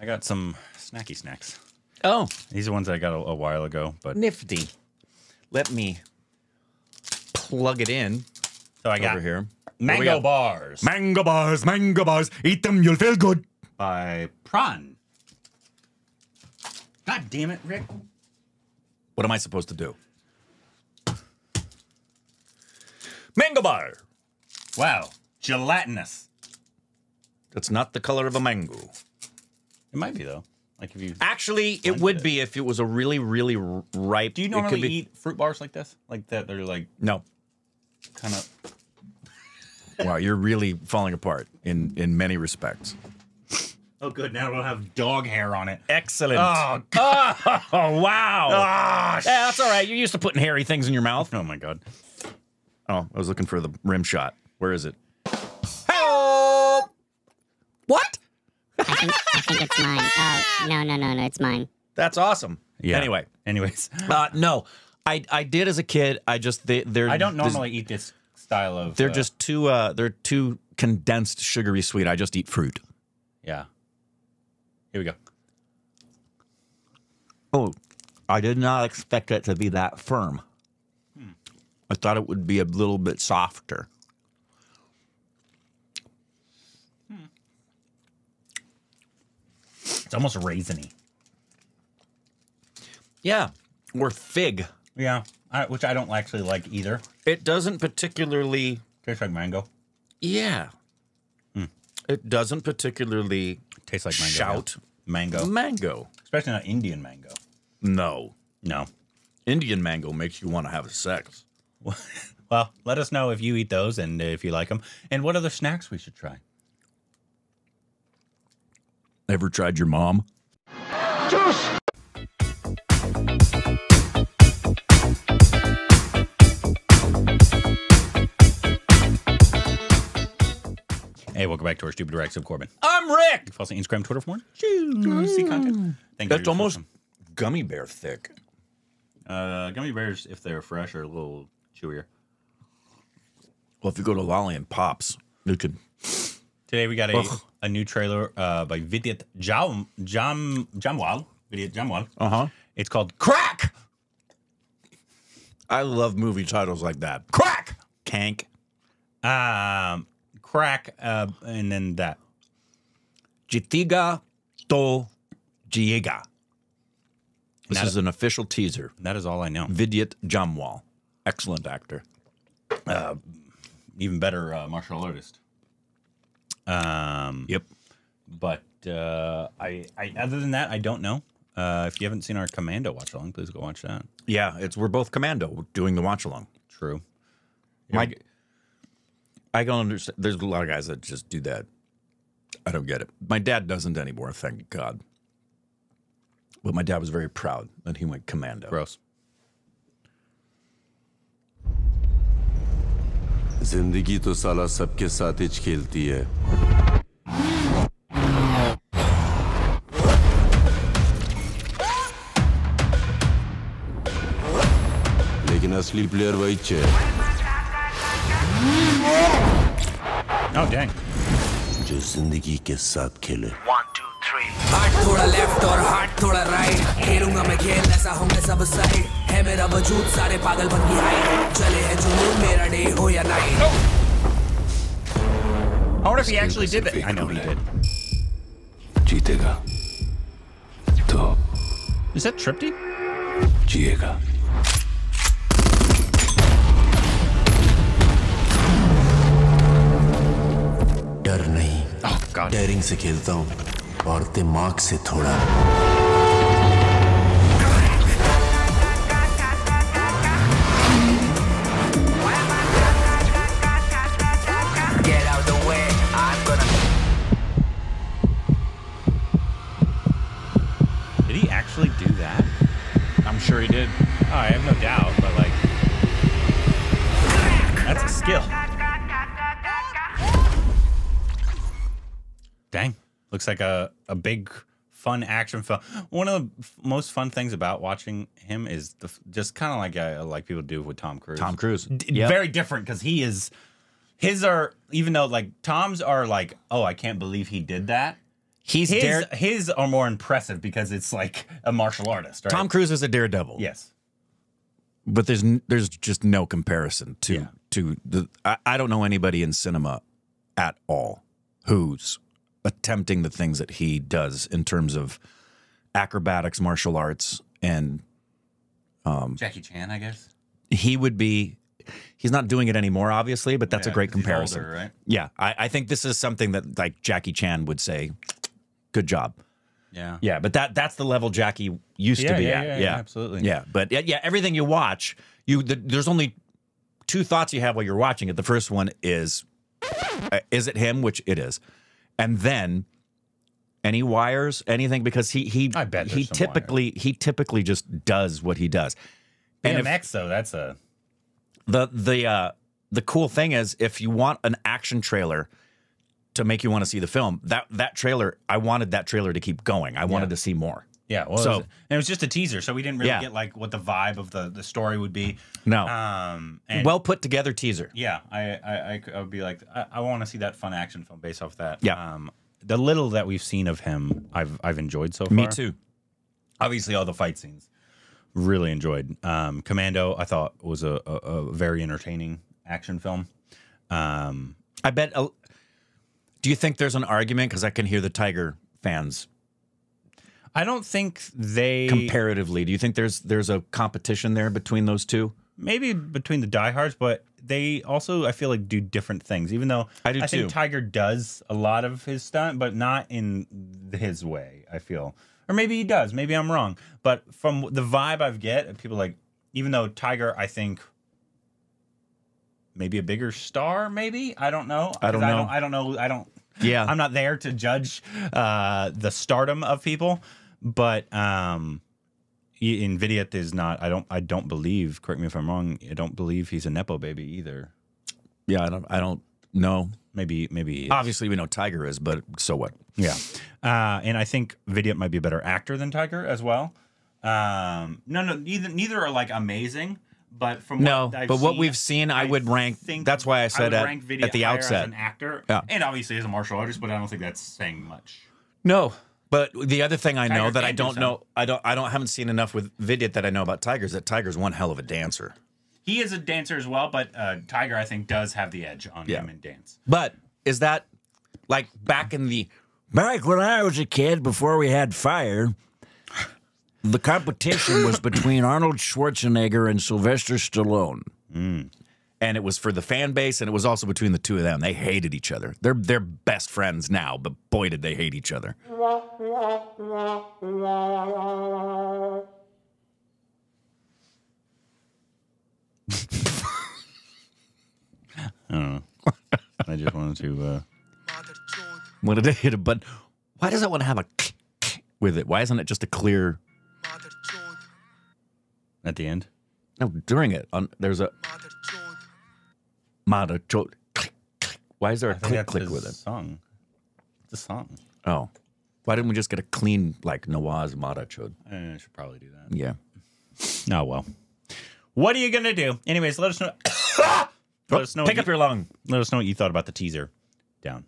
I got some snacky snacks. Oh, These are ones I got a, a while ago, but nifty. Let me plug it in so I got over here. mango got? bars Mango bars, mango bars. Eat them, you'll feel good. by Prawn. God damn it, Rick! What am I supposed to do? Mango bar. Wow, gelatinous. That's not the color of a mango. It might be though. Like if you Actually, it would be if it was a really, really ripe. do, you it could normally be- eat fruit bars like this, like that? They're like No. kind of. Wow, you're really falling apart in in many respects. Oh, good. Now it'll have dog hair on it. Excellent. Oh, Oh, wow. Ah, yeah, that's all right. You're used to putting hairy things in your mouth. oh my god. Oh, I was looking for the rim shot. Where is it? I think, I think it's mine. Oh, no, no, no, no, it's mine. That's awesome. Yeah. Anyway, Anyways, uh, no, I I did as a kid. I just they they're I don't this- normally eat this style of. They're uh, just too uh they're too condensed, sugary sweet. I just eat fruit. yeah. Here we go. Oh, I did not expect it to be that firm. I thought it would be a little bit softer. It's almost raisiny. Yeah, or fig. Yeah, I, which I don't actually like either. It doesn't particularly. Tastes like mango. Yeah. Hmm. It doesn't particularly Tastes like mango. shout yeah. mango, mango. especially not Indian mango. No. No. Indian mango makes you want to have sex. Well, let us know if you eat those and if you like them, and what other snacks we should try. Ever tried your mom? Hey, welcome back to our stupid Rex of Korbin. I'm Rick. You follow us on Instagram, Twitter for more. See content. Thank you. That's almost gummy bear thick. Uh, gummy bears, if they're fresh, are a little chewier. Well, if you go to Lolli and Pops, you could. Today we got a, Ugh. a new trailer uh, by Vidyut Jam Jam Jamwal. Vidyut Jamwal. Uh huh. It's called Crakk. I love movie titles like that. Crakk. Kank. Um, crack, uh, and then that. Jitiga to Jiega. This Not- is an official teaser. That is all I know. Vidyut Jamwal. Excellent actor. uh, Even better uh, martial artist. Um, Yep. but uh, I, I, other than that, I don't know. Uh, if you haven't seen our Commando watch along, please go watch that. Yeah, it's we're both commando doing the watch along. True. My, I don't understand. There's a lot of guys that just do that. I don't get it. My dad doesn't anymore, thank God. But my dad was very proud that he went commando. Gross. ज़िंदगी तो साला सबके साथ ही खेलती है। लेकिन असली player वही है। Oh, dang. जो ज़िंदगी के साथ खेले। हाथ थोड़ा लेफ़्ट और हाथ थोड़ा राइट खेलूँगा मैं खेल ऐसा होंगे सब साइड है मेरा वजूद सारे पागल बन की हाइट चले है जुनून मेरा डे हो या if he actually did that. I know he did. जीतेगा तो Is that Tripty? जिएगा डर नहीं Oh, God. डेयरिंग से खेलता हूँ और दिमाग से थोड़ा I'm sure he did. Oh, I have no doubt, but like, that's a skill. Dang. Looks like a, a big, fun action film. One of the f- most fun things about watching him is the, f- just kind of like uh, like people do with Tom Cruise. Tom Cruise. D- Yep. Very different because he is, his are, even though like Tom's are like, oh, I can't believe he did that. He's his dare- his are more impressive because it's like a martial artist, right? Tom Cruise is a daredevil. Yes. but there's there's just no comparison to Yeah. to the. I, I don't know anybody in cinema at all who's attempting the things that he does in terms of acrobatics, martial arts, and um, Jackie Chan, I guess. he would be. He's not doing it anymore, obviously, but that's a Yeah, great 'cause he's comparison. older, right? Yeah, I, I think this is something that like Jackie Chan would say, "Good job." Yeah. Yeah, but that that's the level Jackie used to be yeah, at. yeah, Yeah, yeah, absolutely. Yeah, but yeah, yeah, everything you watch, you the, there's only two thoughts you have while you're watching it. The first one is, uh, is it him? Which it is, and then any wires, anything because he he I bet he typically he typically just does what he does. And if- BMX though, that's a the the uh the cool thing is if you want an action trailer to make you want to see the film, that that trailer, I wanted that trailer to keep going. I wanted Yeah. to see more. yeah. Well, So- so and it was just a teaser, so we didn't really Yeah. get like what the vibe of the the story would be. No. Um. And well put together teaser. Yeah, I I, I, I would be like, I, I want to see that fun action film based off that. Yeah. Um, the little that we've seen of him, I've I've enjoyed so far. Me too. Obviously, all the fight scenes, really enjoyed. Um, Commando, I thought was a, a, a very entertaining action film. Um, I bet. Do you think there's an argument? Because I can hear the Tiger fans I don't think they comparatively. Do you think there's there's a competition there between those two? maybe between the diehards, but they also I feel like do different things. Even though I do I think too. Tiger does a lot of his stunt, but not in his way. I feel, or maybe he does. Maybe I'm wrong. But from the vibe I've get, people like even though Tiger, I think maybe a bigger star. Maybe I don't know. I don't know. I don't. I don't know. I don't. Yeah. I'm not there to judge uh, the stardom of people, but um, Nvidia is not. I don't. I don't believe. Correct me if I'm wrong. I don't believe he's a nepo baby either. Yeah, I don't. I don't know. Maybe. Maybe. Obviously, we know Tiger is, but so what? Yeah. Uh, and I think Vidyut might be a better actor than Tiger as well. Um, no, no, neither neither are like amazing. But from No, what I've but what seen, we've seen, I would rank- that's why I said would at- at the outset. as an actor, Yeah. and obviously as a martial artist. But I don't think that's saying much. No. But the other thing I know Tiger that I do don't know, I don't, I don't, haven't seen enough with Vidyut that I know about Tiger is that Tiger's one hell of a dancer. He is a dancer as well, but uh, Tiger I think does have the edge on Yeah. him in dance. But is that like back in the Back when I was a kid, before we had fire, the competition was between Arnold Schwarzenegger and Sylvester Stallone. and it was for the fan base and it was also between the two of them. They hated each other. They're they're best friends now, but boy did they hate each other. I don't know. I just wanted to. Uh, did they hit a button? Why does that one have a with it? Why isn't it just a clear at the end, no during it? On there's a click click. Why is there a click click with it? Song. It's a song. Oh. Why didn't we just get a clean like Nawaz Mata chode? I should probably do that. Yeah. Oh well. What are you gonna do? Anyways, let us know. let us know. Pick up your lung. let us know what you thought about the teaser. Down.